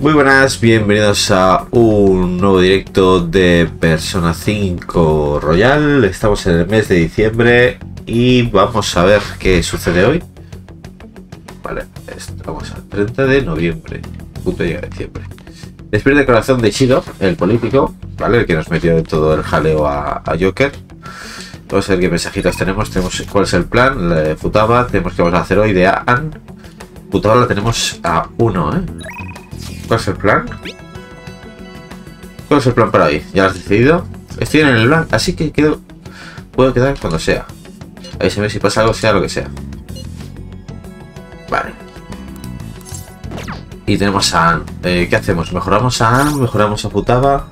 Muy buenas, bienvenidos a un nuevo directo de Persona 5 Royal. Estamos en el mes de diciembre y vamos a ver qué sucede hoy. Vale, estamos al 30 de noviembre, punto de a diciembre. Después de declaración de Shido, el político, ¿vale? El que nos metió en todo el jaleo a, a Joker. Vamos a ver qué mensajitos tenemos. Tenemos cuál es el plan, la de Futaba. Tenemos que vamos a hacer hoy de An. Futaba la tenemos a 1, ¿eh? ¿Cuál es el plan? ¿Cuál es el plan para hoy? ¿Ya lo has decidido? Estoy en el plan, así que quedo, puedo quedar cuando sea. Ahí se ve si pasa algo, sea lo que sea. Vale. Y tenemos a Ann. Eh, ¿Qué hacemos? ¿Mejoramos a Ann? ¿Mejoramos a Futaba?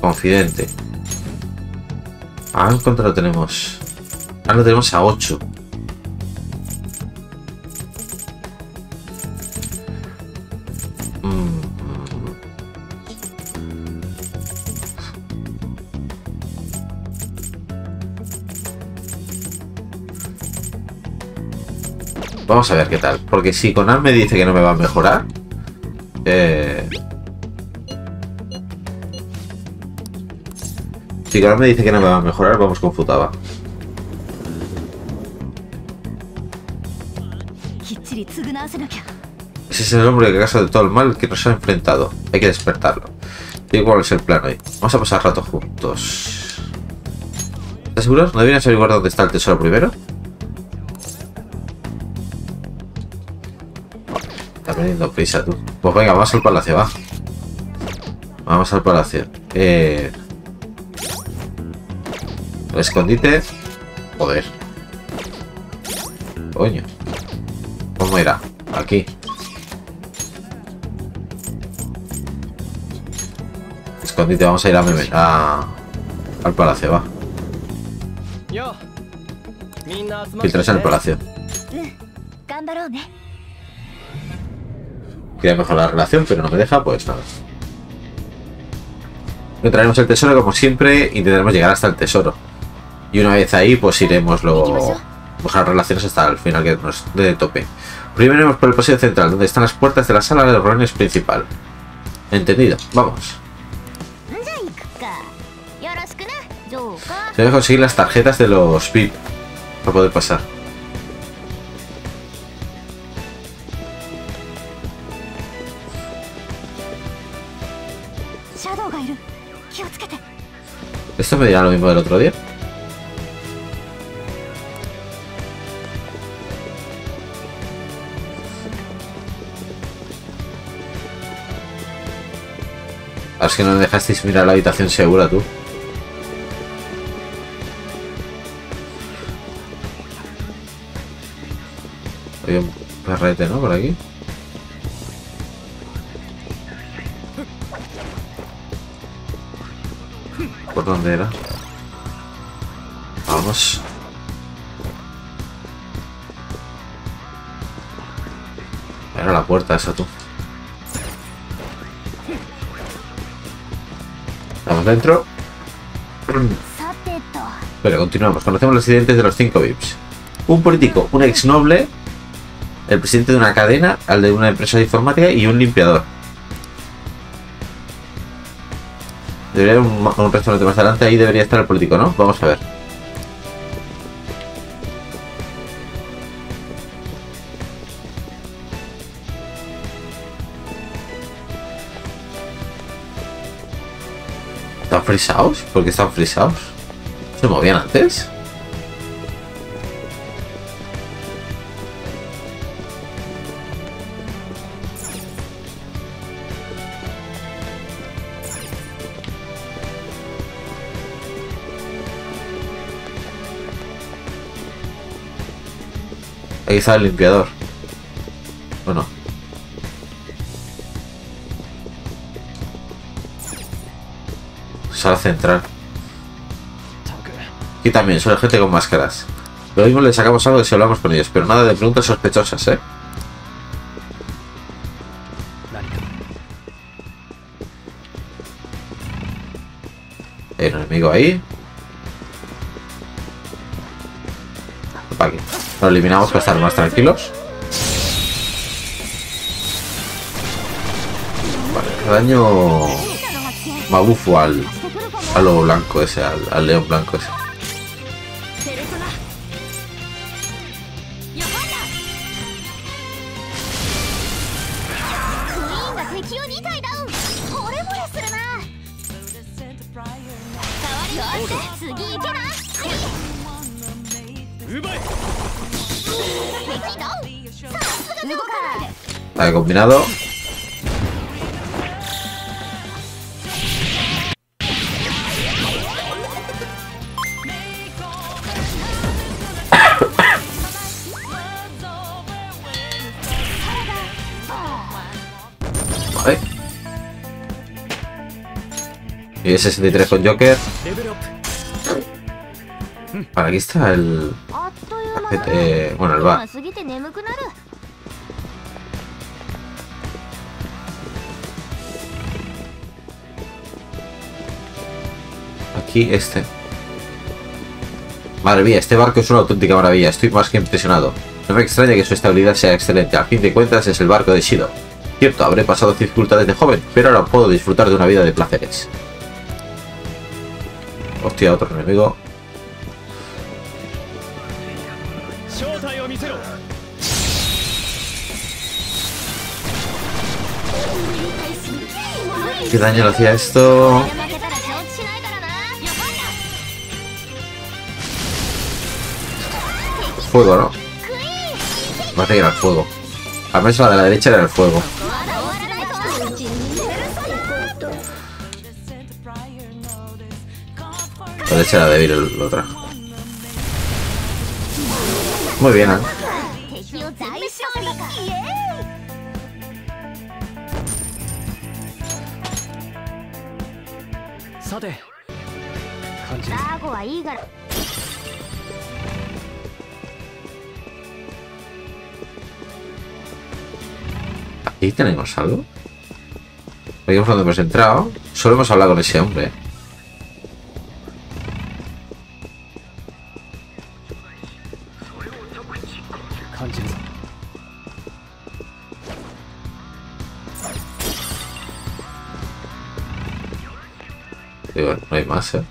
Confidente. A Ann, ¿cuánto lo tenemos? Ann lo tenemos a 8. Vamos a ver qué tal. Porque si Conan me dice que no me va a mejorar... Eh... Si Conan me dice que no me va a mejorar, vamos con Futaba. Ese es el hombre que causa de todo el mal que nos ha enfrentado. Hay que despertarlo. Digo cuál es el plan hoy. Vamos a pasar rato juntos. ¿Estás seguro? ¿No deberías averiguar dónde está el tesoro primero? Perdiendo prisa tú. Pues venga, vamos al palacio, va. Vamos al palacio. Eh... El escondite. Joder. Coño. ¿Cómo era? Aquí. Escondite, vamos a ir a, meme, a al palacio, va. Filtrarse el palacio. Quería mejorar la relación, pero no me deja, pues nada. Le traeremos el tesoro como siempre, intentaremos llegar hasta el tesoro. Y una vez ahí, pues iremos luego mejorar relaciones hasta el final que nos dé tope. Primero iremos por el pasillo central, donde están las puertas de la sala de reuniones principal. Entendido, vamos. Se debe conseguir las tarjetas de los VIP para poder pasar. Esto me dirá lo mismo del otro día. Es que no me dejasteis mirar la habitación segura tú. Hay un perrete, ¿no? Por aquí. ¿Por dónde era? Vamos. Era la puerta esa tú. Estamos dentro. Pero continuamos. Conocemos los incidentes de los 5 VIPs. Un político, un ex noble, el presidente de una cadena, al de una empresa de informática y un limpiador. Debería haber un, un restaurante más adelante, ahí debería estar el político, ¿no? Vamos a ver. ¿Están frisados? ¿Por qué están frisados? ¿Se movían antes? Ahí está el limpiador. Bueno. Sala central. Aquí también, solo gente con máscaras. Lo mismo le sacamos algo si hablamos con ellos, pero nada de preguntas sospechosas, ¿eh? Hay un enemigo ahí. Lo eliminamos para estar más tranquilos. Vale, daño Mabufu al, al lobo blanco ese, al león blanco ese. Ataque combinado. Vale. Y 63 con Joker. Vale, aquí está el... Eh, bueno, el bar. aquí este. Madre mía, este barco es una auténtica maravilla. Estoy más que impresionado. No me extraña que su estabilidad sea excelente. A fin de cuentas, es el barco de Shido. Cierto, habré pasado dificultades de joven, pero ahora puedo disfrutar de una vida de placeres. Hostia, otro enemigo. ¿Qué daño le hacía esto? fuego, ¿no? Parece que era el fuego. A menos la de la derecha era el fuego. La derecha era débil la otra. Muy bien, ¿eh? tenemos algo? Veíamos cuando hemos entrado. Solo hemos hablado con ese hombre. Digo, no hay más, ¿eh?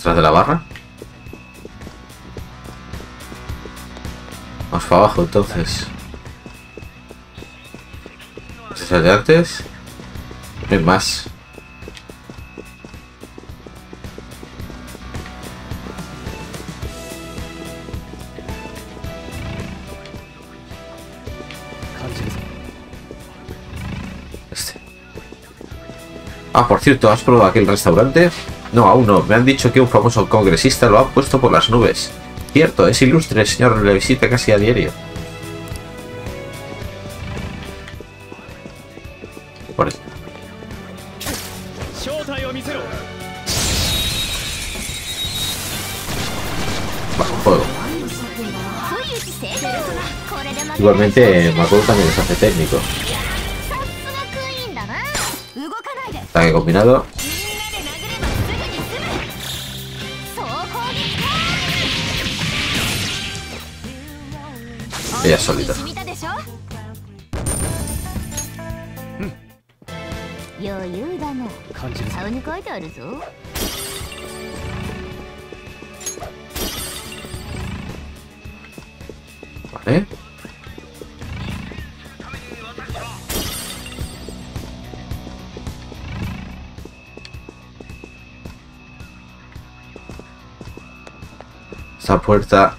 ¿Tras de la barra? Más para abajo entonces. ¿Este es el de antes? No hay más. Este. Ah, por cierto, ¿has probado aquel restaurante? No, aún no. Me han dicho que un famoso congresista lo ha puesto por las nubes. Cierto, es ilustre, señor le visita casi a diario. igualmente Makoto también es hace técnico. Ataque combinado. Ella solita. Esta puerta.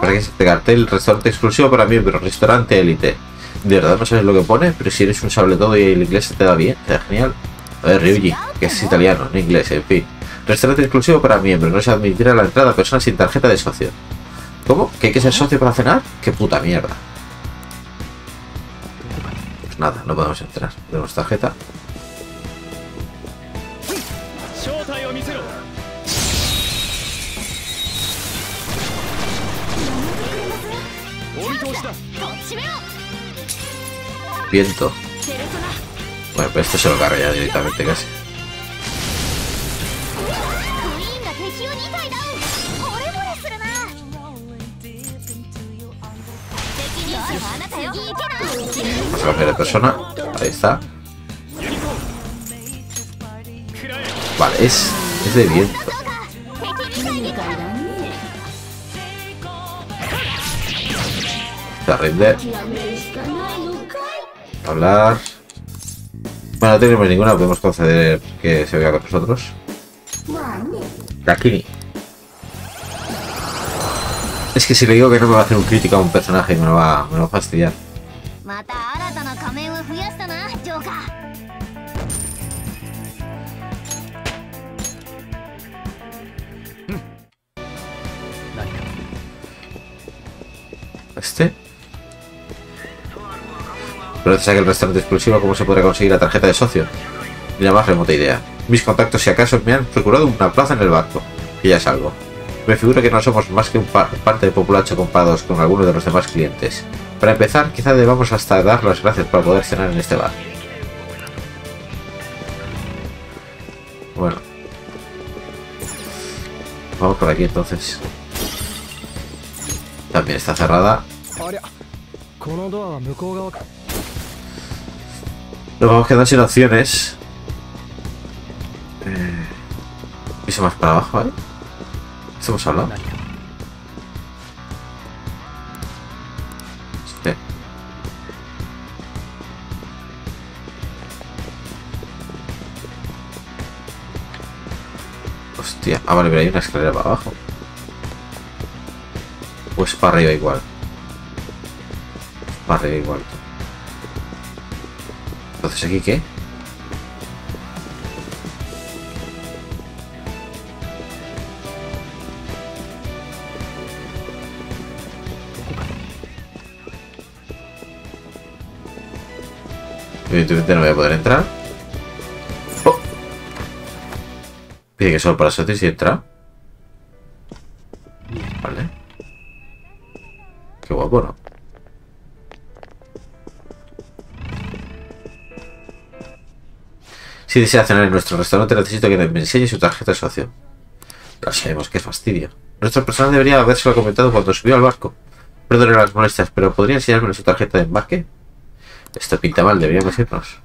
Para que este cartel, restaurante exclusivo para miembros, restaurante élite. De verdad no sabes lo que pone, pero si eres un sable todo y el inglés se te da bien, te da genial. A ver, Ryuji, que es italiano, no inglés, en fin. Restaurante exclusivo para miembros, no se admitirá la entrada a personas sin tarjeta de socio. ¿Cómo? ¿Que hay que ser socio para cenar? ¡Qué puta mierda! Pues nada, no podemos entrar. Tenemos tarjeta. viento. Bueno, pero este se lo carga ya directamente casi. Vamos a cambiar de persona. Ahí está. Vale, es, es de viento. Se rinde. Hablar. Bueno, no tenemos ninguna, podemos conceder que se vea con nosotros. Dakini. Es que si le digo que no me va a hacer un crítico a un personaje, me lo va, me lo va a fastidiar. Que el restaurante exclusivo, ¿cómo se podrá conseguir la tarjeta de socio? Ni la más remota idea. Mis contactos, si acaso, me han procurado una plaza en el barco. Y ya es algo. Me figuro que no somos más que un par- parte de populacho comparados con algunos de los demás clientes. Para empezar, quizá debamos hasta dar las gracias por poder cenar en este bar. Bueno. Vamos por aquí entonces. También está cerrada. Nos vamos quedando sin opciones. Eh, piso más para abajo, ¿vale? 何か Sí. Hostia. Ah, vale, pero hay una escalera para abajo. Pues para arriba igual. Para arriba igual. Entonces, ¿aquí qué? Evidentemente no voy a poder entrar. Oh. Pide que solo para socios y entra. Vale. Qué guapo, ¿no? Si desea cenar en nuestro restaurante, necesito que me enseñe su tarjeta de socio. Ya sabemos qué fastidio. Nuestro personal debería habérselo comentado cuando subió al barco. Perdone las molestias, pero ¿podría enseñarme su tarjeta de embarque? Esto pinta mal, deberíamos irnos.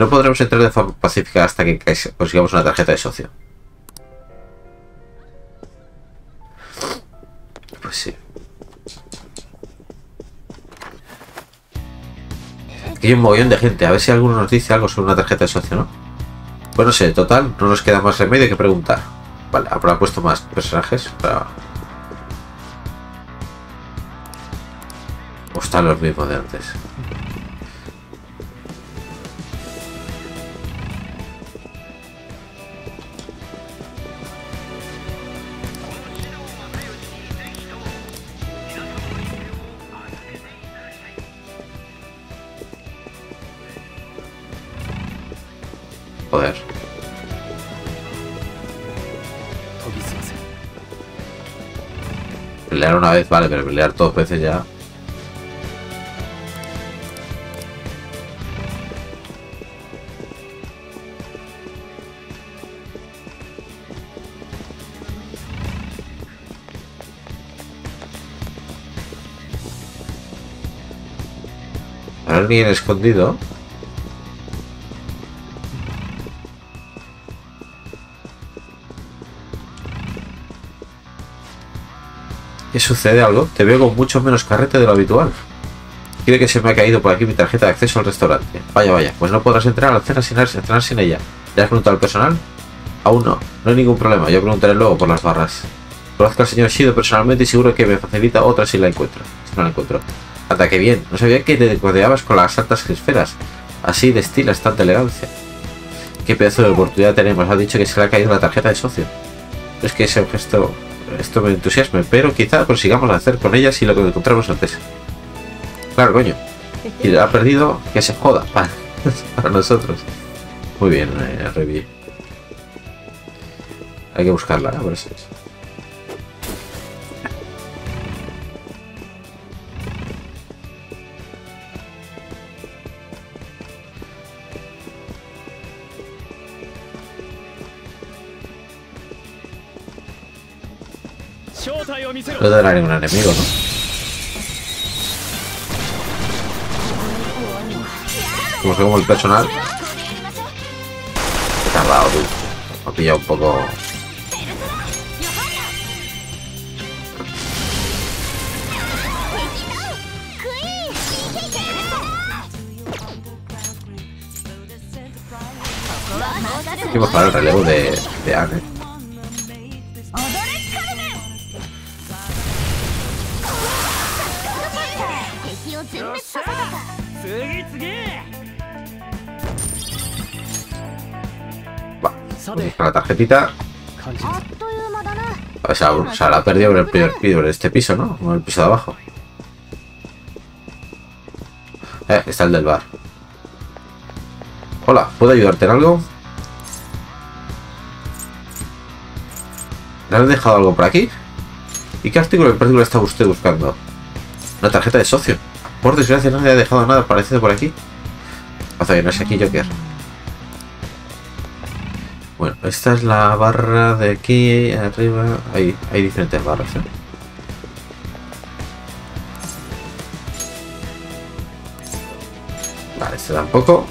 No podremos entrar de forma pacífica hasta que consigamos una tarjeta de socio. Pues sí. Aquí hay un mogollón de gente. A ver si alguno nos dice algo sobre una tarjeta de socio, ¿no? Pues no sé, total, no nos queda más remedio que preguntar. Vale, habrá puesto más personajes para... O están los mismos de antes. Una vez, vale, pero pelear dos veces ya. ¿Habrá alguien escondido? Sucede algo? Te veo con mucho menos carrete de lo habitual. Quiere que se me ha caído por aquí mi tarjeta de acceso al restaurante. Vaya, vaya, pues no podrás entrar a la cena sin entrar sin ella. ¿Le has preguntado al personal? Aún no, no hay ningún problema, yo preguntaré luego por las barras. Conozco al señor Shido personalmente y seguro que me facilita otra si la encuentro. Si no la encuentro. Anda, que bien, no sabía que te codeabas con las altas esferas. Así destilas tanta elegancia. Qué pedazo de oportunidad tenemos. Ha dicho que se le ha caído la tarjeta de socio. Es que ese gesto, esto me entusiasme, pero quizá consigamos hacer con ella si lo que encontramos antes. Claro, coño. Y ha perdido, que se joda para, para nosotros. Muy bien, eh, Revi. Hay que buscarla, a ver es. No tendrá ningún enemigo, ¿no? Como según el personal. Tardado, tú. Ha pillado un poco. Hay que el relevo de, de Anne. tarjetita. O sea, o sea la ha perdido en el primer piso, en este piso, ¿no? En el piso de abajo. Eh, está el del bar. Hola, ¿puedo ayudarte en algo? ¿Le han dejado algo por aquí? ¿Y qué artículo en particular está usted buscando? Una tarjeta de socio. Por desgracia no le ha dejado nada parecido por aquí. O sea, no es aquí Joker. Bueno, esta es la barra de aquí, arriba. Hay, hay diferentes barras. ¿eh? Vale, este tampoco.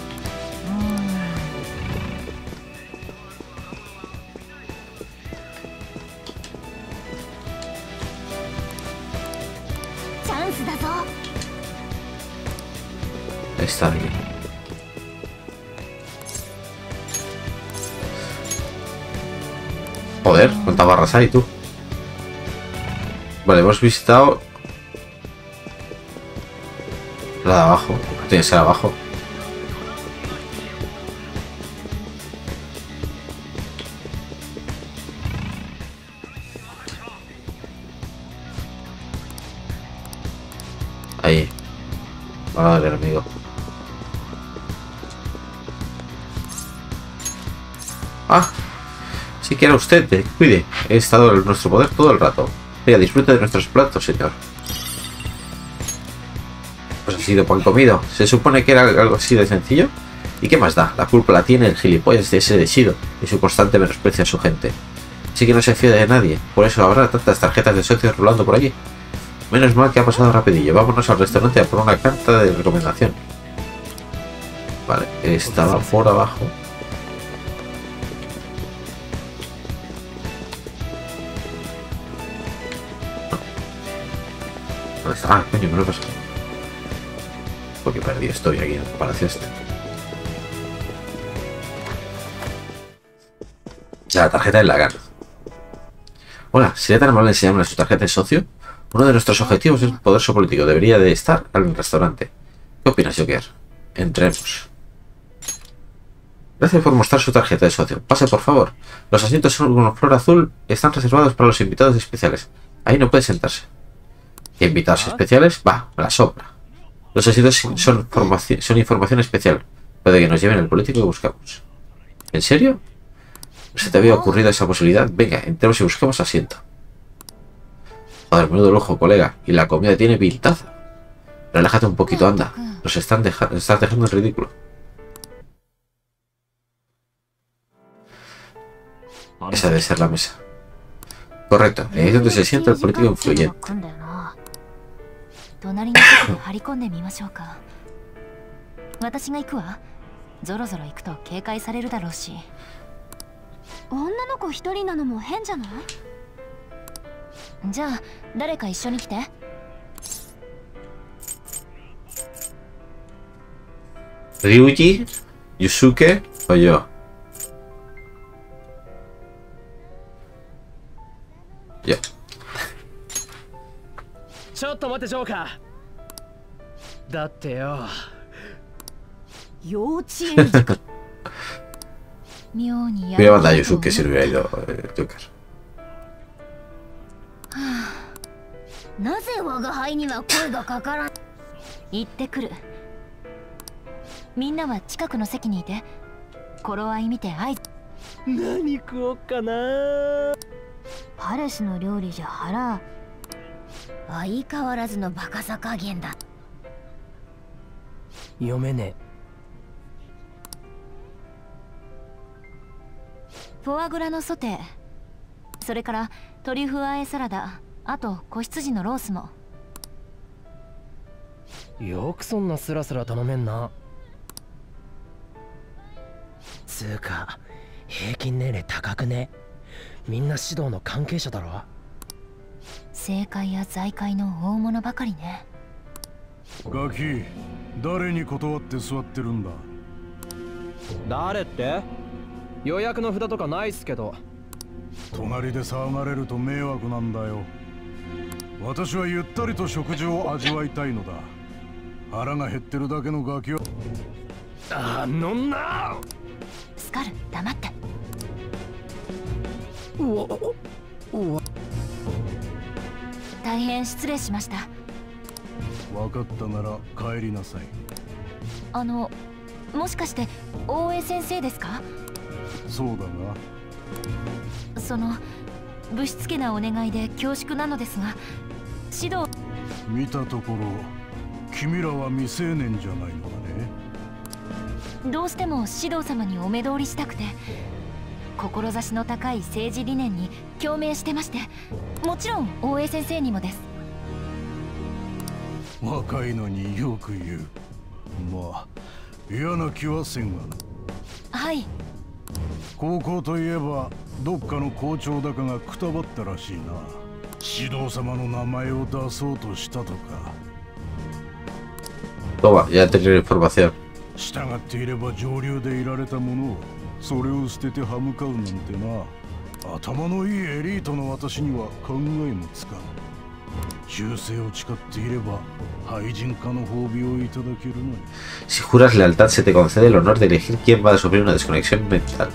Esta de aquí. Joder, cuántas barras hay tú. Vale, hemos visitado la de abajo. Tiene que ser abajo. Si quiera usted, eh, cuide. He estado en nuestro poder todo el rato. Vea, disfrute de nuestros platos, señor. Pues ha sido pan comido. Se supone que era algo así de sencillo. ¿Y qué más da? La culpa la tiene el gilipollas de ese Shido y su constante menosprecio a su gente. Así que no se fía de nadie. Por eso habrá tantas tarjetas de socios rolando por allí. Menos mal que ha pasado rapidillo. Vámonos al restaurante a por una carta de recomendación. Vale, estaba por abajo. Ah, coño, me lo pasado. Porque perdí estoy aquí el palacio este. La tarjeta de Lagan. Hola, ¿sería tan amable enseñarme su tarjeta de socio? Uno de nuestros objetivos es el poder político. Debería de estar el restaurante. ¿Qué opinas, Joker? Entremos. Gracias por mostrar su tarjeta de socio. Pase, por favor. Los asientos con flor azul están reservados para los invitados especiales. Ahí no puede sentarse. ¿Qué invitados especiales? Va, la sopla. Los asientos son, son información especial. Puede que nos lleven el político que buscamos. ¿En serio? ¿No se te había ocurrido esa posibilidad? Venga, entremos y busquemos asiento. Joder, menudo lujo, colega. Y la comida tiene pintaza. Relájate un poquito, anda. Nos están deja- nos estás dejando en ridículo. Esa debe ser la mesa. Correcto. Es donde se siente el político influyente. 隣の席に張り込んでみましょうか。私が行くわ。ゾロゾロ行くと警戒されるだろうし。女の子一人なのも変じゃない？じゃあ誰か一緒に来て。Ryuji, Yusuke? O yo. Yo. ちょっと待ってジョーカーだってよ。幼稚園児か 妙にや Voy a る mandar a ことを Yusuke si le hubiera ido eh, Joker. なぜ我が輩には声がかからん？行ってくる。みんなは近くの席にいて頃合い見て合図。何食おっかな。パレスの料理じゃ腹相変わらずのバカさ加減だ。読めねフォアグラのソテー。それからトリュフ和えサラダ。あと子羊のロースも。えよくそんなスラスラ頼めんな。つうか平均年齢高くね？みんな指導の関係者だろ？政界や財界の大物ばかりね。ガキ誰に断って座ってるんだ？誰って？予約の札とかないっすけど。隣で騒がれると迷惑なんだよ。私はゆったりと食事を味わいたいのだ。腹が減ってるだけのガキはあのな。スカル黙って。うわうわ大変失礼しました。分かったなら帰りなさい。あのもしかして大江先生ですか？そうだがそのぶしつけなお願いで恐縮なのですが指導。見たところ君らは未成年じゃないのかね。どうしても指導様にお目通りしたくて志の高い政治理念に共鳴してましてもちろん大江先生にもです。若いのによく言う。まあ嫌な気はせんがな。はい。高校といえばどっかの校長だかがくたばったらしいな。指導様の名前を出そうとしたとか。Toma, ya he tenido información. 従っていれば上流でいられたものをそれを捨てて歯向かうなんてな頭のいいエリートの私には考えもつかん。忠誠を誓っていれば廃人化の褒美をいただけるのに。Si juras lealtad, se te concede el honor de elegir quién va a sufrir una desconexión mental.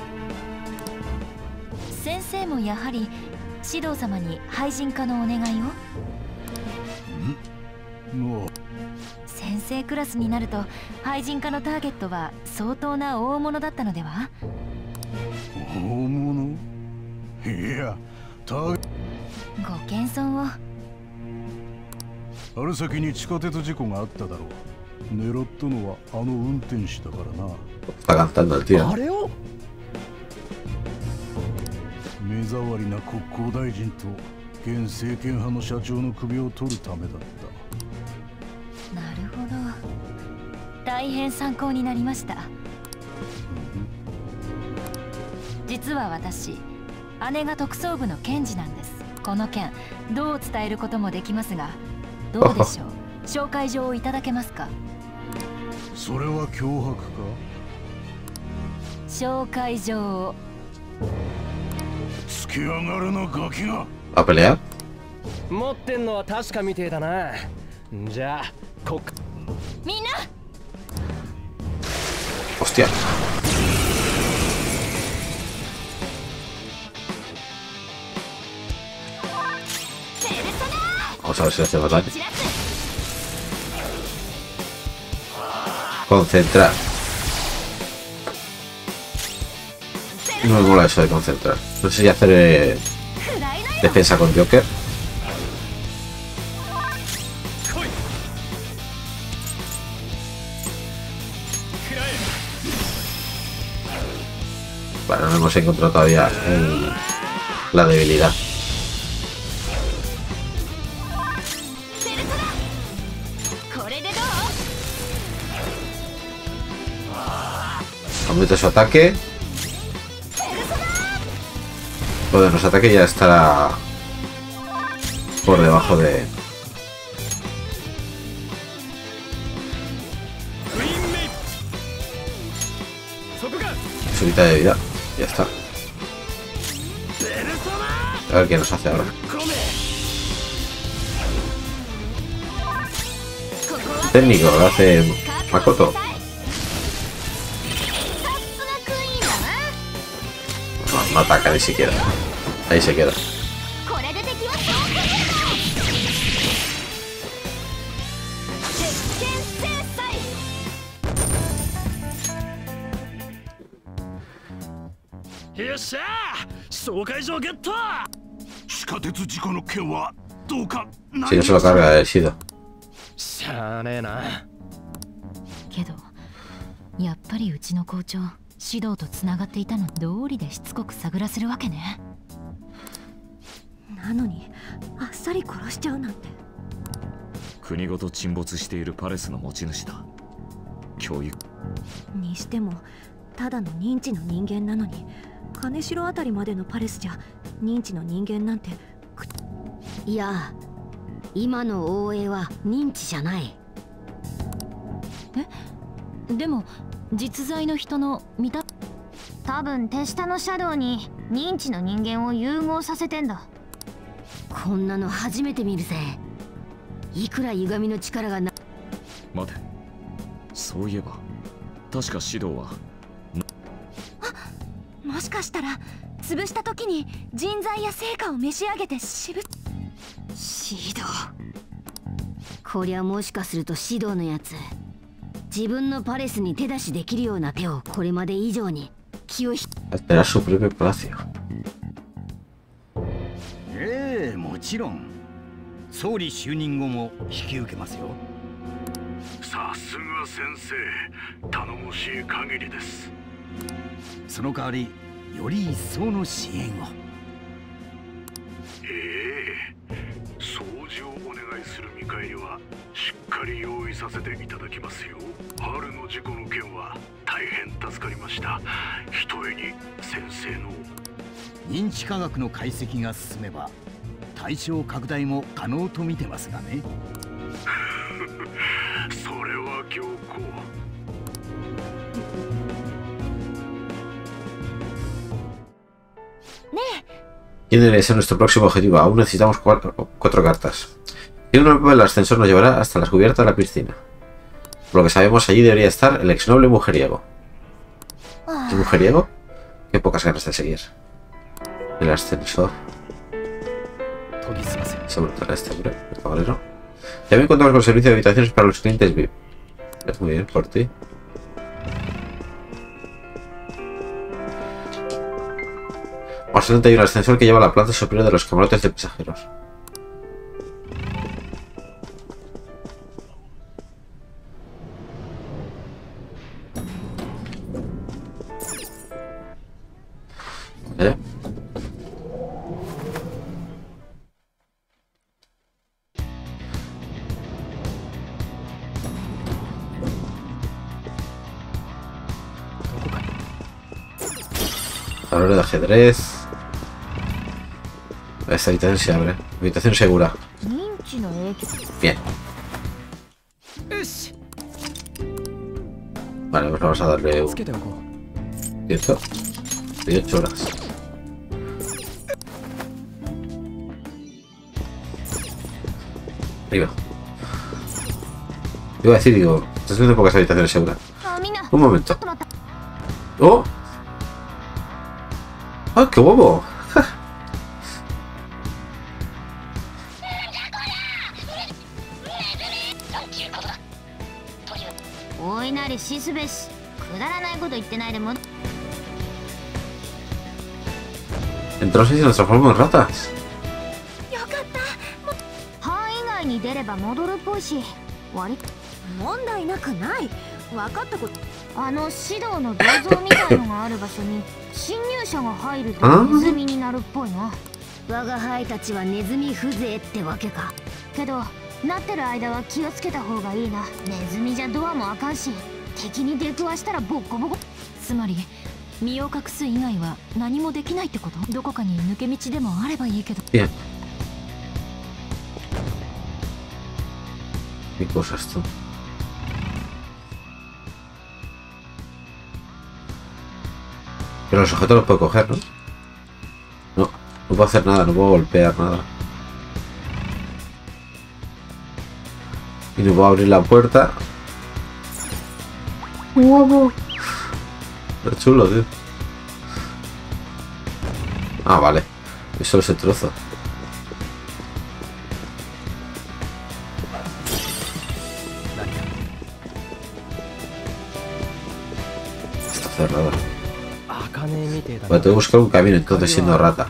先生もやはり指導様に廃人化のお願いを？もう。先生クラスになると廃人化のターゲットは相当な大物だったのでは？大物？いやたご謙遜を。春先に地下鉄事故があっただろう。狙ったのはあの運転手だからな。Está cantando el tío. あれを？目障りな国交大臣と現政権派の社長の首を取るためだった。なるほど。大変参考になりました。実は私姉が特捜部の検事なんです。この件どう伝えることもできますが どうでしょう？紹介状をいただけますか？それは脅迫か？紹介状を。突き上がるなガキが。¿Va a pelear? 持ってんのは確かみてえだな。じゃあこっみんな！Hostia. Vamos a ver si hacemos daño. Concentrar. No me mola eso de concentrar. No sé si hacer eh, defensa con Joker. Bueno, no hemos encontrado todavía la debilidad. Aumenta su ataque. Bueno, nuestro ataque ya estará por debajo de... Su mitad de vida. Ya está. A ver qué nos hace ahora. Técnico, lo hace Makoto. no ataca ni siquiera. Ahí se queda. Si no se lo carga el Shido. 指導とつながっていたの道理でしつこく探らせるわけね。なのにあっさり殺しちゃうなんて。国ごと沈没しているパレスの持ち主だ。教育にしてもただの認知の人間なのに金城あたりまでのパレスじゃ認知の人間なんていや今の大江は認知じゃない。でも実在の人の見た？多分手下のシャドウに認知の人間を融合させてんだ。こんなの初めて見るぜ。いくら歪みの力がな待て。そういえば確か指導はもしかしたら潰した時に人材や成果を召し上げて渋っシドこりゃもしかすると指導のやつ自分のパレスに手出しできるような手をこれまで以上に気を引 Alterar su propio palacio. ええもちろん。総理就任後も引き受けますよ。さすが先生頼もしい限りです。その代わりより一層の支援を。ええ掃除をお願いする見返りはしっかり用意させていただきますよ春の事故の件は大変助かりましたひとえに先生の認知科学の解析が進めば対象拡大も可能と見てますがねそれは強行 ¿Quién debe ser nuestro próximo objetivo? Aún necesitamos cuatro, cuatro cartas. Una mapa el ascensor nos llevará hasta la cubierta de la piscina. Por lo que sabemos, allí debería estar el exnoble mujeriego. ¿El ah. mujeriego? Qué pocas ganas de seguir. El ascensor. Se montará este hombre, el caballero. También contamos con servicio de habitaciones para los clientes VIP. Es muy bien por ti. Vamos a un ascensor que lleva a la planta superior de los camarotes de pasajeros. ajedrez. Esta habitación se abre. Habitación segura. Bien. Vale, pues vamos a darle un... 18. 18 horas. Arriba. Iba a decir, digo, estás viendo pocas habitaciones seguras. Un momento. ¡Oh! ょっと待った ¡Oh! ¡Ah, qué guapo! おいなりしすべしくだらないこと言ってないでも Entonces nos transformamos en ratas. 範囲外に出れば戻るっぽいし割り問題なくない分かったことあの指導の銅像みたいのがある場所に侵入者が入るとあネズミになるっぽいな。我が輩たちはネズミ風情ってわけか。けどなってる間は気をつけた方がいいな。ネズミじゃドアもあかんし敵に出くわしたらボッコボコ。つまり身を隠す以外は何もできないってこと？どこかに抜け道でもあればいいけど。Bien. ¿Qué cosa esto? Pero los objetos los puedo coger, ¿no? No, no puedo hacer nada, no puedo golpear nada. Y no puedo abrir la puerta. Pero chulo, tío. Ah, vale. Eso es el trozo. Está cerrada. Bueno, tengo que buscar un camino entonces siendo rata.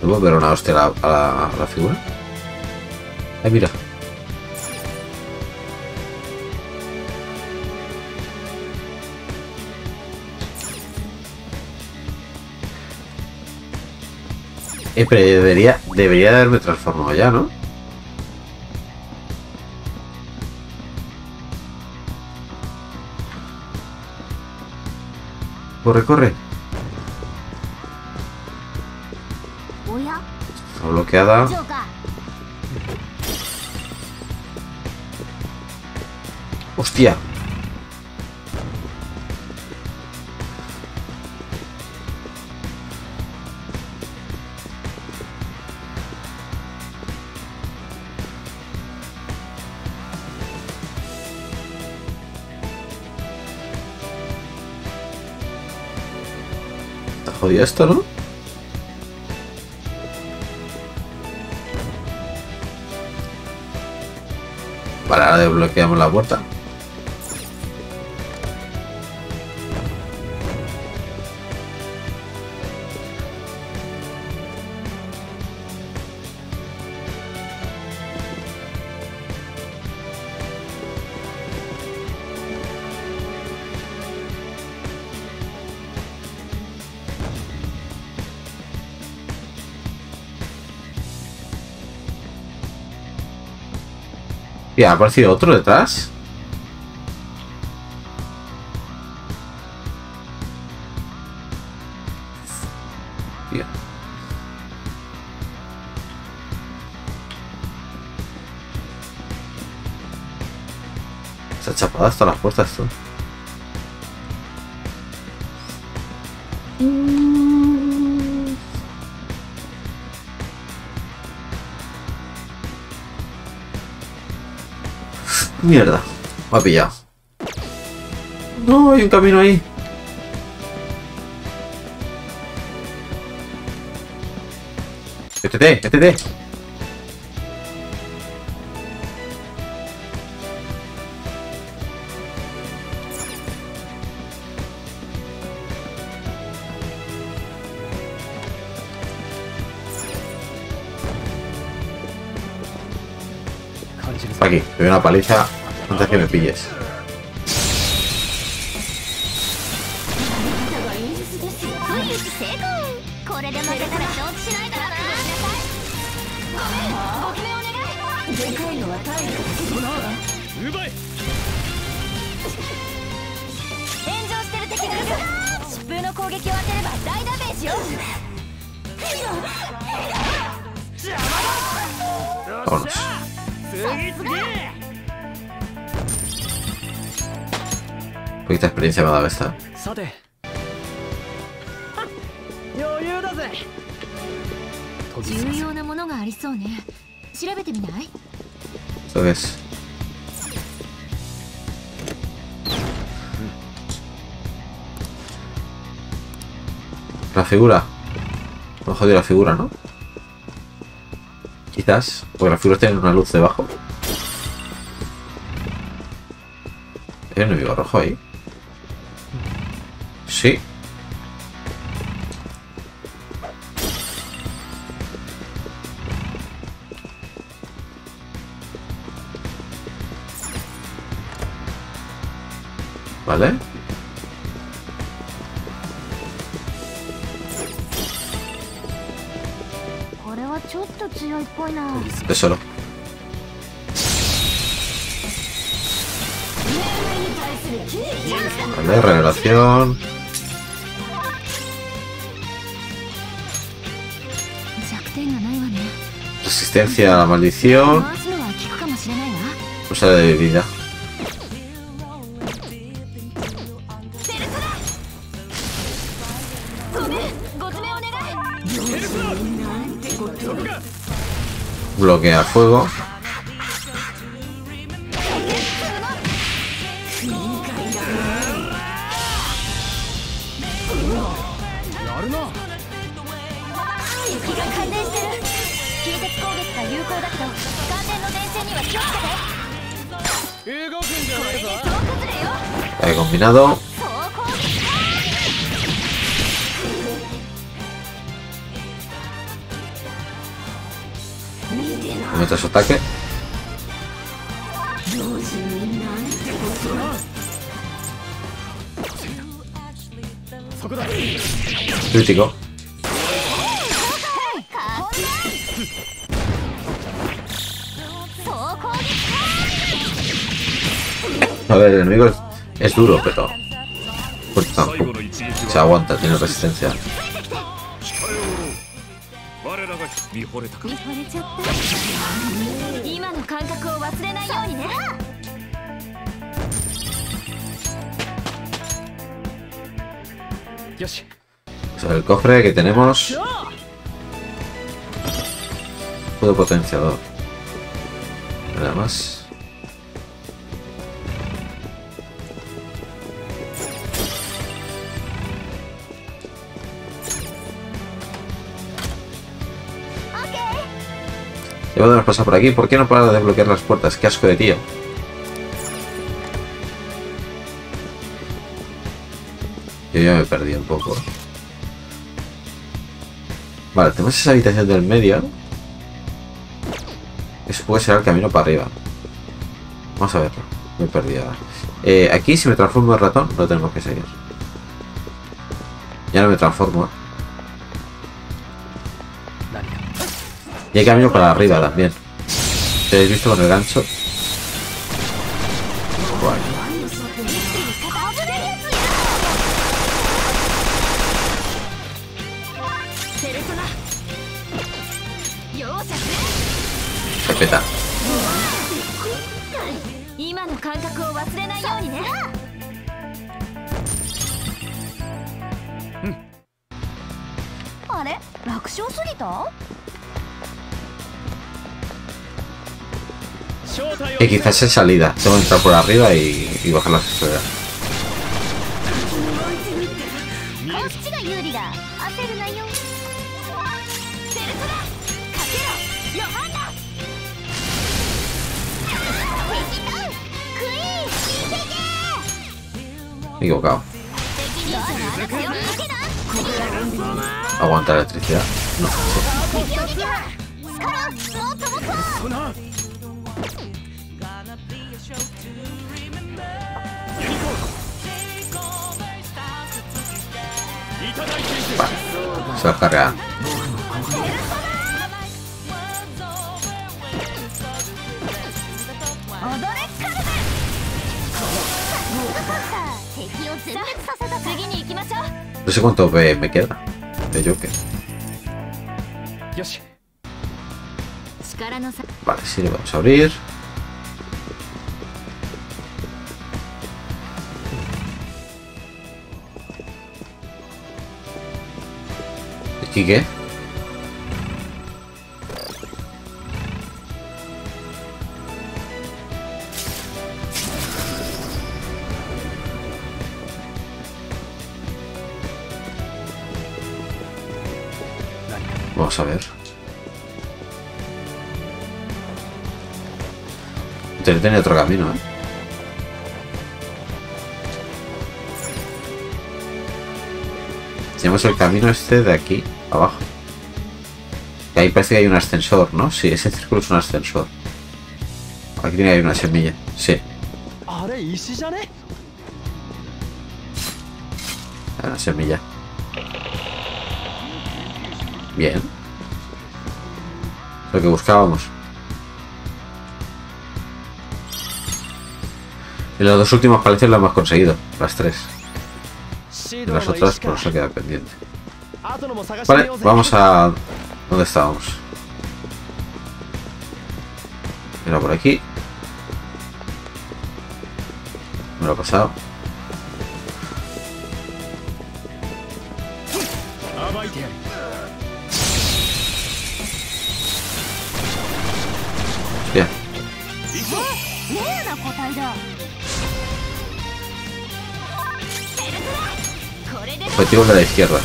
¿Podemos ver una hostia a la, a la, a la figura? Ay, mira. Eh, pero debería, debería de haberme transformado ya, ¿no? Corre, corre. Está bloqueada. Hostia, Jodido esto, ¿no? Ahora desbloqueamos la puerta. Ha aparecido otro detrás. Tía. Se ha chapado hasta las puertas esto. Mierda, me ha pillado. No, hay un camino ahí. Métete, métete. Aquí, una paliza antes que me pilles. 不意打ち成功これで負けたら承知しないからなごめんお願いでかいのは体力奪え炎上してる敵がいる疾風の攻撃を当てれば大ダメージよ Vámonos. Poquita experiencia me ha dado esta. Qué es? La figura. No jodido la figura, ¿no? Quizás, porque las figuras tienen una luz debajo. Hay un enemigo rojo ahí. Sí. Vale. Eso no. Vale, renovación. Resistencia a la maldición. Usa de vida. Bloquea fuego. 近鉄攻撃が有効だけど感電の電線には気をつけて動くんじゃねえぞ総崩れよ He combinado. 総攻撃 Mete su ataque. Crítico. A ver, el enemigo es, duro, pero... Pues tampoco. Se aguanta, tiene resistencia. Pues el cofre que tenemos... Puedo potenciador. Nada más. Podemos pasar por aquí. ¿Por qué no para de desbloquear las puertas? Qué asco de tío. Yo ya me perdí un poco. Vale, tenemos esa habitación del medio. Eso puede ser el camino para arriba. Vamos a verlo. Me he perdido ahora. Eh, aquí, si me transformo en ratón, lo tenemos que seguir. Ya no me transformo. Y hay camino para arriba también. ¿Te habéis visto con el gancho? Y quizás es salida. Tengo que entrar por arriba y, y bajar las escaleras. Me queda de Joker. Vale, sí, le vamos a abrir. Vamos a ver. Tiene otro camino, ¿eh? Tenemos el camino este de aquí, abajo. Y ahí parece que hay un ascensor, ¿no? Sí, ese círculo es un ascensor. Aquí tiene que haber una semilla, sí. Una semilla. Bien. Lo que buscábamos. En los dos últimos palacios lo hemos conseguido, las tres. Y las otras por eso queda pendiente. Vale, vamos a... ¿Dónde estábamos? Era por aquí. Me lo he pasado. Objetivo de la izquierda.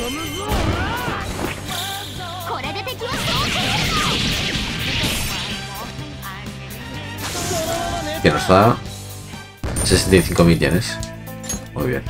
決ま Que nos da 65 millones. Muy bien.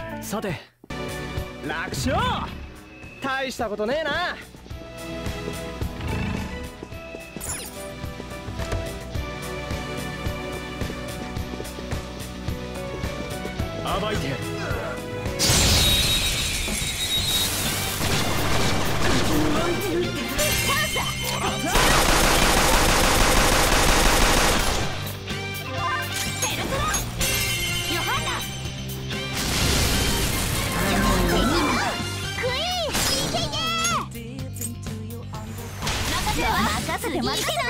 さて楽勝大したこ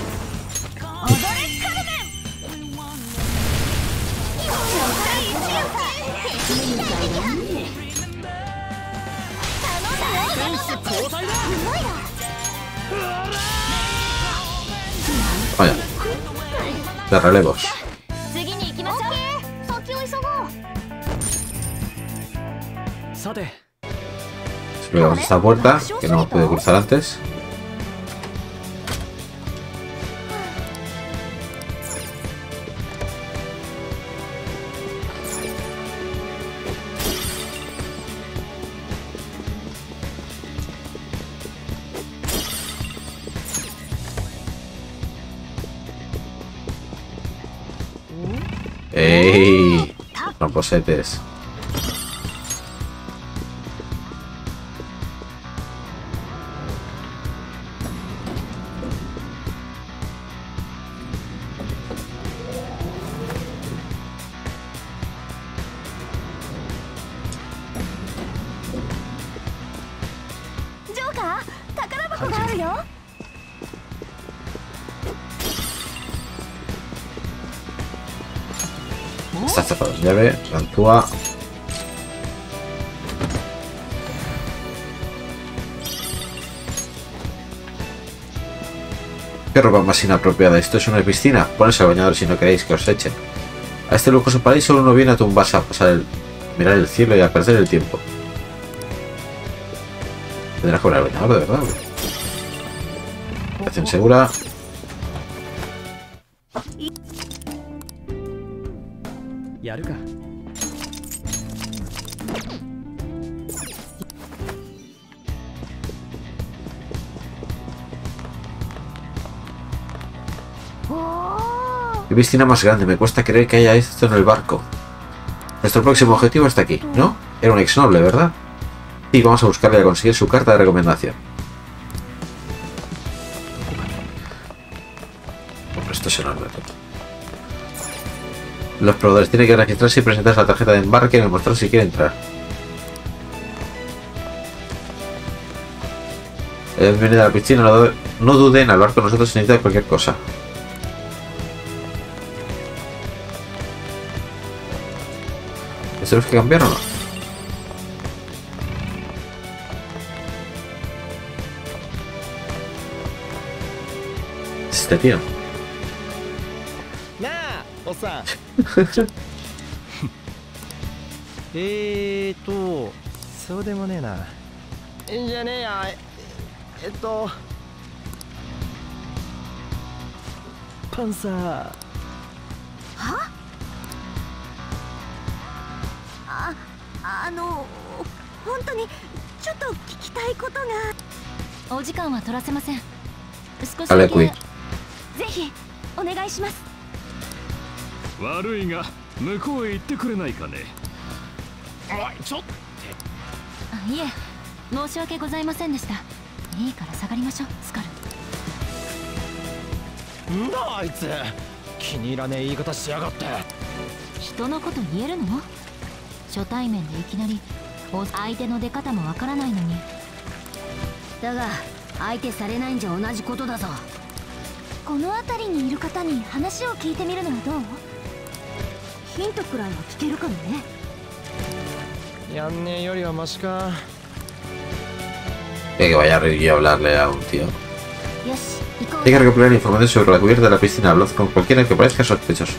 とねえな暴いてやる 任せて任せて次踊れカルメン選手交代だ Vaya. De relevos. 次に行きましょう先を急ごうさて Exploramos esta puerta que no hemos podido cruzar antes. Said this. Cerrado. Llave, Gantua. ¿Qué ropa más inapropiada? Esto es una piscina. Pones al bañador si no queréis que os echen. A este lujoso paraíso solo uno viene a tumbarse a pasar el... mirar el cielo y a perder el tiempo. Tendrás que poner el bañador, de verdad. Acción segura. ¡Qué piscina más grande! Me cuesta creer que haya esto en el barco. Nuestro próximo objetivo está aquí, ¿no? Era un ex noble, ¿verdad? Sí, vamos a buscarle a conseguir su carta de recomendación. Hombre, esto es enorme. Los probadores tienen que registrarse y presentar la tarjeta de embarque en el mostrador si quieren entrar. Bienvenido a la piscina, no, du- no duden, al barco nosotros si cualquier cosa. se los que えっと、そうでもねえな。いいんじゃねえや。えっと、パンサー。は？あの本当にちょっと聞きたいことが。お時間は取らせません。少しだけ.ぜひお願いします。悪いが向こうへ行ってくれないかね。あいえ。申し訳ございませんでした。いいから下がりましょう。スカル。んだあいつ。気に入らねえ言い方しやがって。人のこと言えるの？初対面でいきなりお相手の出方もわからないのにだが相手されないんじゃ同じことだぞこの辺りにいる方に話を聞いてみるのはどうヒントくらいは聞けるかもねやんねえよりはマシか Que vaya a hablarle a un tío. よし行こう Hay que recopilar información sobre la cubierta de la piscina. Hablad con cualquiera que parezca sospechoso.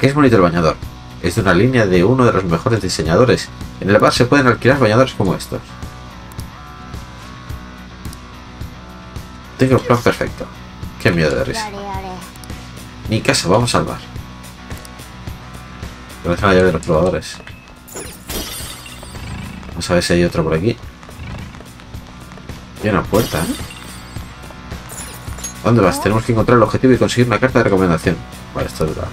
Aquí es bonito el bañador. Es de una línea de uno de los mejores diseñadores. En el bar se pueden alquilar bañadores como estos. Tengo el plan perfecto. Qué miedo de risa. Ni caso, vamos al bar. Pero deja la llave de los probadores. Vamos a ver si hay otro por aquí. Hay una puerta, ¿eh? ¿Dónde vas? Tenemos que encontrar el objetivo y conseguir una carta de recomendación. Vale, esto es dura.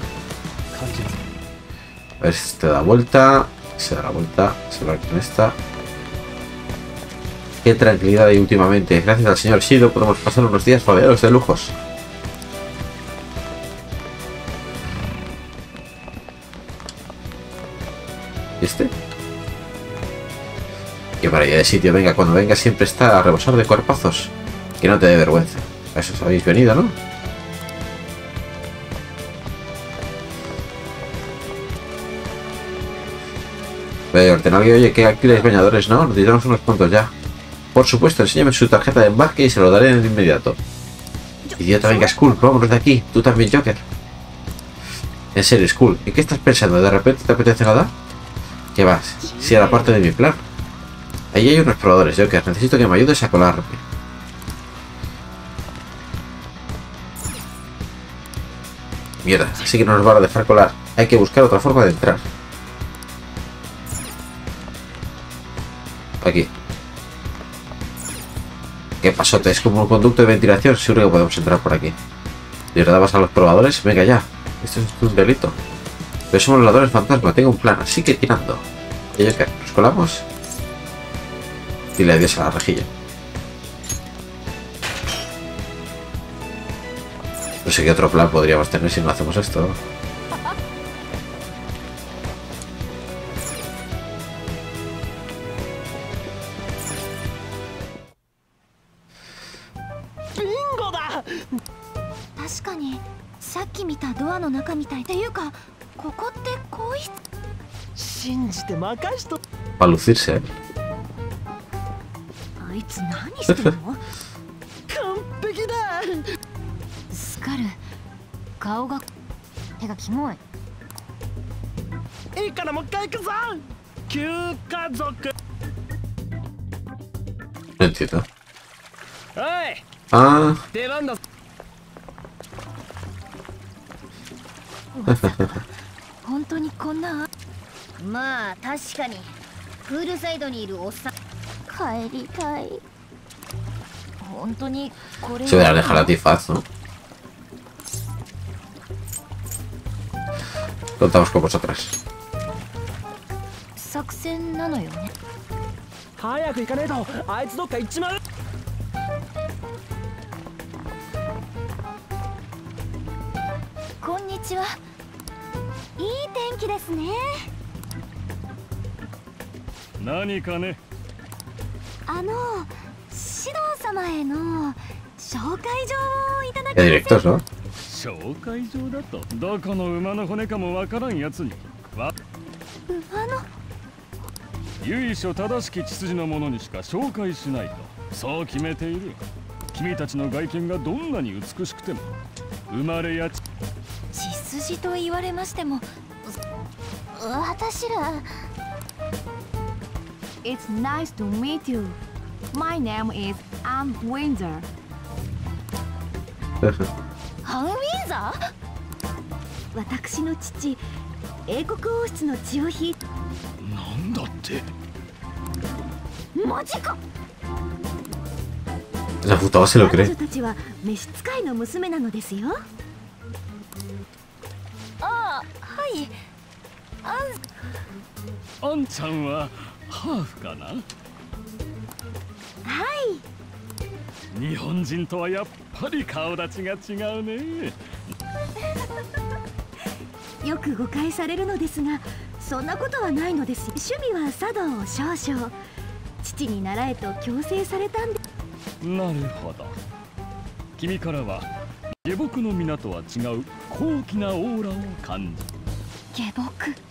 A ver si te da vuelta. Se da la vuelta. Se va con esta. Qué tranquilidad hay últimamente. Gracias al señor Shido podemos pasar unos días rodeados de lujos. ¿Y este? Qué maravilla de sitio. Venga, cuando venga siempre está a rebosar de cuerpazos. Que no te dé vergüenza. A eso habéis venido, ¿no? Ordenar que oye que alquiles bañadores, ¿no? Necesitamos unos cuantos ya. Por supuesto, enséñame su tarjeta de embarque y se lo daré de inmediato. Idiota, venga, Skull, vámonos de aquí. Tú también, Joker. En serio, Skull, ¿en qué estás pensando? ¿De repente te apetece nada? ¿Qué vas? Si era parte de mi plan. Ahí hay unos probadores, Joker. Necesito que me ayudes a colarme. Mierda, así que no nos van a dejar colar. Hay que buscar otra forma de entrar. Aquí. ¿Qué pasote? Es como un conducto de ventilación. Seguro que podemos entrar por aquí. ¿De verdad vas a los probadores? Venga ya. Esto es un delito. Pero somos los ladrones fantasma. Tengo un plan. Así que tirando. ¿Y qué? ¿Nos colamos? Dile adiós a la rejilla. No sé qué otro plan podríamos tener si no hacemos esto. さっき見たドアの中みたいっていうかここって更衣室？信じて任しと Para lucirse, ¿eh? あいつ何してんの？完璧だ!スカル顔が手がキモい。いいからもう一回行くぞ!旧家族! No entiendo. おい! Ah, 本当にこんな？まあ確かにプールサイドにいるおっさん。帰りたい。本当にこれ se verá dejar la antifaz, ¿no? Contamos con vosotras. 作戦なのよね。早く行かねえとあいつどっか行っちまう。こんにちはいい天気ですね。何かね。あのシド様への紹介状をいただ Ya directos, ¿no? 紹介状だと？どこの馬の骨かもわからんやつに。わ。馬の？由緒正しき血筋の者にしか紹介しないと。そう決めている君たちの外見がどんなに美しくても生まれやち血筋と言われましても。私ら。It's nice to meet you. My name is Anne Windsor. ハンウィンザ私の父英国王室の血を引いなんだって。マジか。La puta se lo 彼 cree. 女たちは召使いの娘なのですよあん。ちゃんはハーフかな？はい。日本人とはやっぱり顔立ちが違うね。よく誤解されるのですがそんなことはないのです。趣味は茶道を少々。父に習えと強制されたんで。なるほど。君からは下僕の皆とは違う高貴なオーラを感じ下僕？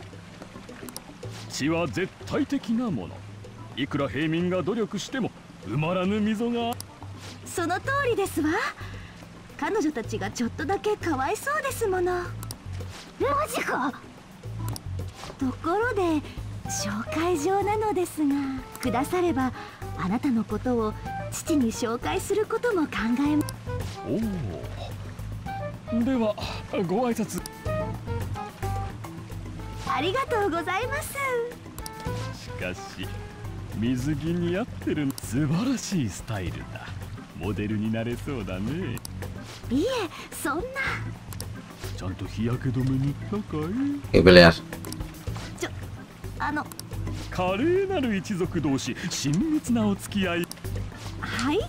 血は絶対的なもの。いくら平民が努力しても埋まらぬ溝が。その通りですわ。彼女たちがちょっとだけかわいそうですもの。マジか。ところで紹介状なのですがくださればあなたのことを父に紹介することも考えまおおではご挨拶ありがとうございます。しかし水着に合ってる素晴らしいスタイルだ。モデルになれそうだね。いえそんな。ちゃんと日焼け止め塗ったかい？Hay que pelear. あの。華麗なる一族同士親密なお付き合い。はい？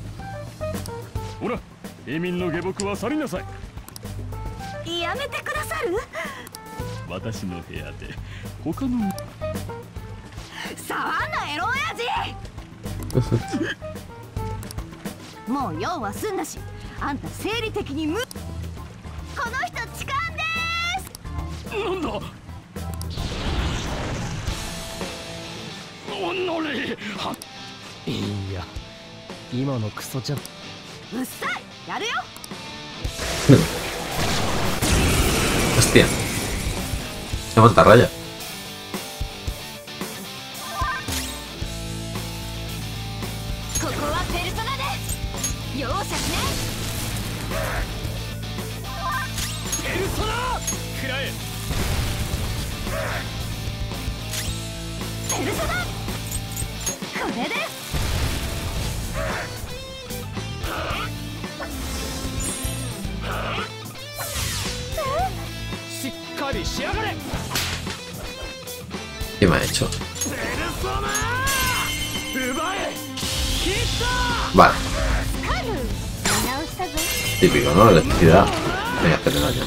ほら移民の下僕は去りなさい。やめてくださる？私の部屋で。他の触んなエロ親父！もう用は済んだしあんた生理的に無この人痴漢です！なんだ？おのれはいや今のクソじゃ。うっさい！やるよ！Hostia. Se monta raya. velocidad voy a hacerle daño.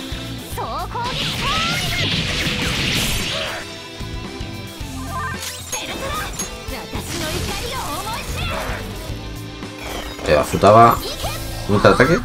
Te azutaba. ¿Un ataque?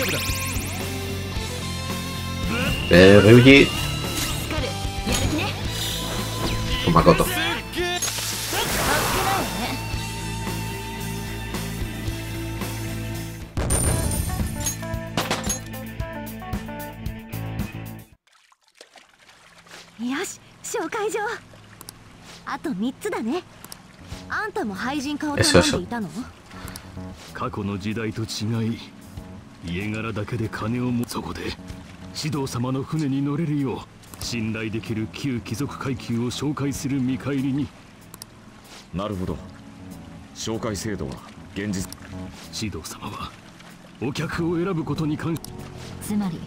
丈夫だ Eh, っけないわね。よし紹介状。あと3つだね。あんたも廃人化を頼んでいたの？過去の時代と違い家柄だけで金をもそこで指導様の船に乗れるよう信頼できる旧貴族階級を紹介する見返りに。なるほど。紹介制度は現実。指導様はお客を選ぶことに関しつまり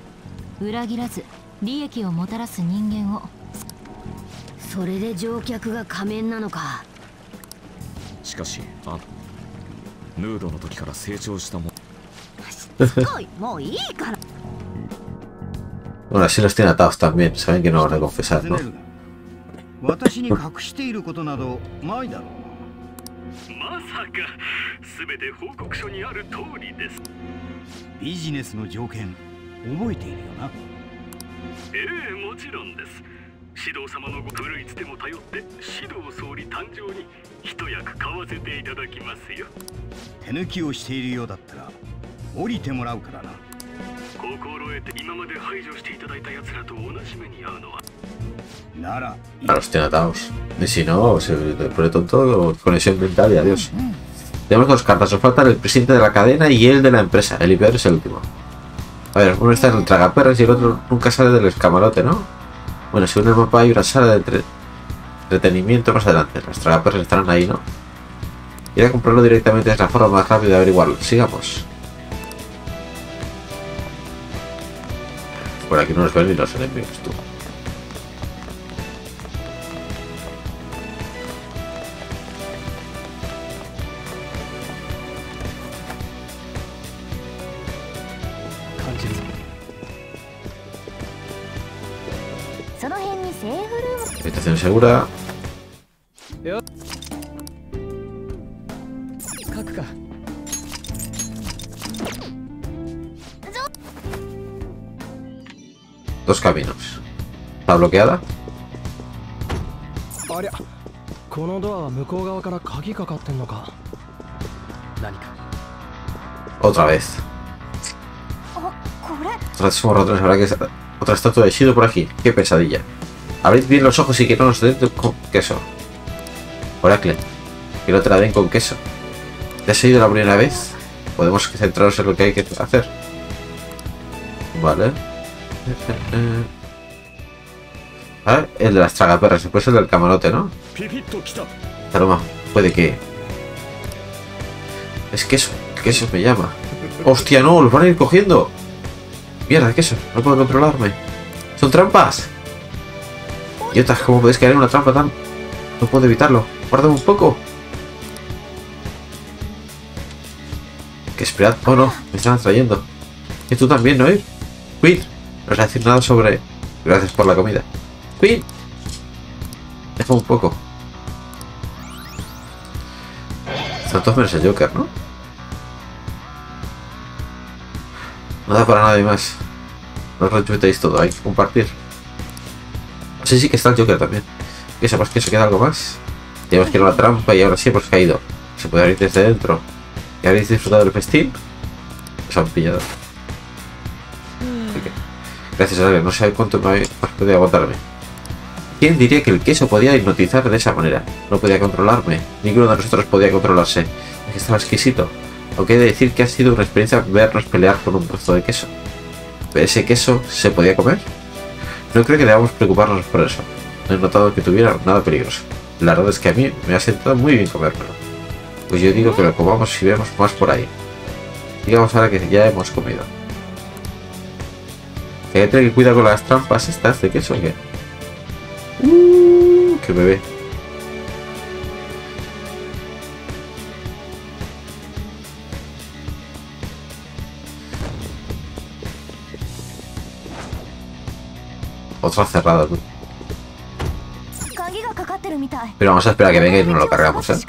裏切らず利益をもたらす人間を。それで乗客が仮面なのか。しかしあヌードの時から成長したももういいから。Bueno, así los tiene atados también. Saben que no van a confesar, ¿no? 私に隠していることなどないだろう。まさか全て報告書にある通りです。ビジネスの条件覚えているよな。ええもちろんです。指導様のご古いつても頼って指導総理誕生に一役買わせていただきますよ。手抜きをしているようだったら降りてもらうからな心得て今まで排除していただいた奴らと同じ目に遭うのはなら A los tiene atados. Y si no, se pone tonto, conexión mental y adiós. Tenemos dos cartas. Nos faltan el presidente de la cadena y el de la empresa. El peor es el último. A ver, uno está en el tragaperras y el otro nunca sale del escamarote, ¿no? Bueno, según el mapa hay una sala de entre- entretenimiento más adelante. Las tragaperras estarán ahí, ¿no? Ir a comprarlo directamente es la forma más rápida de averiguarlo. Sigamos. por aquí no nos ven ni los enemigos, tú. Habitación segura. Dos caminos. ¿Está bloqueada? Otra vez. Oh, Transformo tres habrá que otra estatua de Shido por aquí. Qué pesadilla. Abrid bien los ojos y que no nos den con queso. Oracle, que no te la den con queso. ¿Te has ido la primera vez? Podemos centrarnos en lo que hay que hacer. Vale. Eh, eh, eh. A el de las tragaperras, después el del camarote, ¿no? Taroma, puede que... Es queso, queso me llama. ¡Hostia, no! ¡Los van a ir cogiendo! Mierda, queso, no puedo controlarme. ¡Son trampas! Idiotas, ¿cómo podéis caer en una trampa tan...? No puedo evitarlo. Guárdame un poco. Que esperad. Oh no, me están atrayendo. Y tú también, ¿no? Ir? Quit no voy a decir nada sobre. Gracias por la comida. Queen, deja un poco. Están todos menos el Joker, ¿no? No da para nadie más. No chutéis todo, hay que compartir. Sí, sí que está el Joker también. Que sepas que se queda algo más. Tenemos que ir a una trampa y ahora sí hemos caído. Se puede abrir desde dentro. ¿Y habéis disfrutado del festín? Os han pillado. Gracias a Dios, no sé cuánto me podido aguantarme. ¿Quién diría que el queso podía hipnotizar de esa manera? No podía controlarme. Ninguno de nosotros podía controlarse. Es que estaba exquisito. Aunque he de decir que ha sido una experiencia vernos pelear por un trozo de queso. ¿Pero ese queso se podía comer? No creo que debamos preocuparnos por eso. No he notado que tuviera nada peligroso. La verdad es que a mí me ha sentado muy bien comérmelo. Pues yo digo que lo comamos y vemos más por ahí. Digamos ahora que ya hemos comido. Que que eh, cuidar con las trampas estas de queso, ¿qué? Uh, ¡Qué bebé! Otra cerrada, tú. Pero vamos a esperar a que venga y nos lo cargamos, ¿eh?